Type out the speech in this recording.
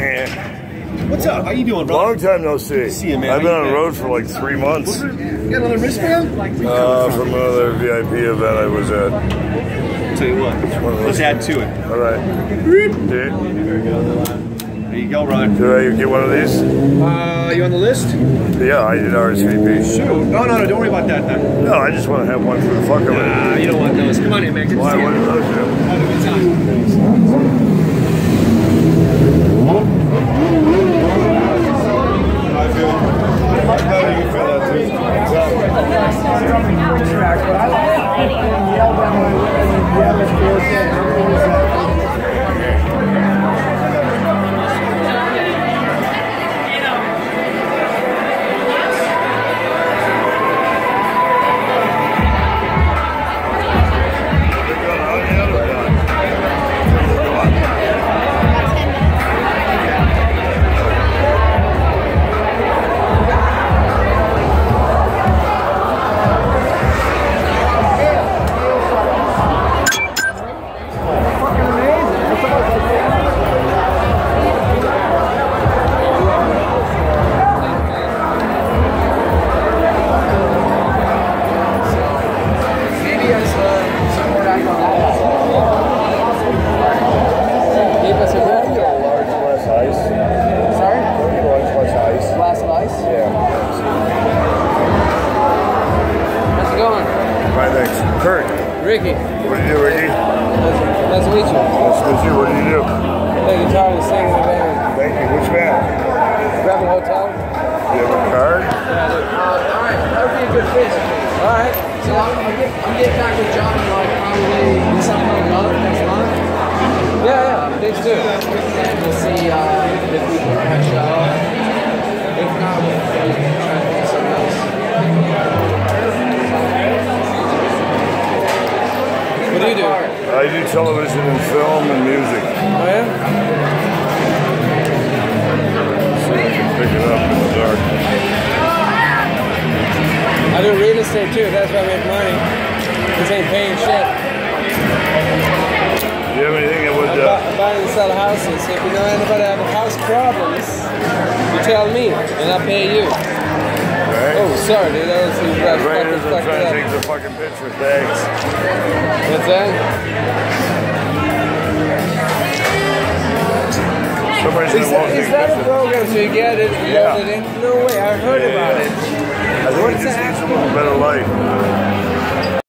And What's up? How you doing, bro? long time no see. see you, man. I've How been you on the road for like three months. You got another wristband? Uh, from another VIP event I was at. Tell you what, let's add to it. All right. Did, There you go, brother. did I get one of these? Uh, you on the list? Yeah, I did RSVP. Shoot. No, no, no. Don't worry about that then. No, I just want to have one for the fuck of it. Ah, you don't want those. Come on in, man. Good to Why? see What you. do those do? Have a time. Large less ice. Sorry? Large less ice. Glass of ice? Yeah. How's it going? Fine, thanks. Kurt, Ricky. what do you do, Ricky? Nice, nice to meet you. Nice to meet you. What do you do? Play guitar and sing in the band. Thank you. Which band? Grab a hotel? Do you have a card? Yeah, I do. Alright, that would be a good fit. Alright. So I'm, I'm getting back with John do you do? I do television and film and music. Oh, yeah? So you can pick it up in the dark. I do real estate too. That's why I make money. This ain't paying shit. Do you have anything that would... I Uh, I buy and sell houses. If you know anybody have house problems, you tell me and I'll pay you. Right? Oh, sorry, dude. That was that fucking as I'm fucked trying to take the fucking picture. Thanks. What's that? Somebody's Is gonna that, is that a program so you get it Yeah. it in? No way, I heard Yeah, about yeah. it. I think What's he just needs a little better light.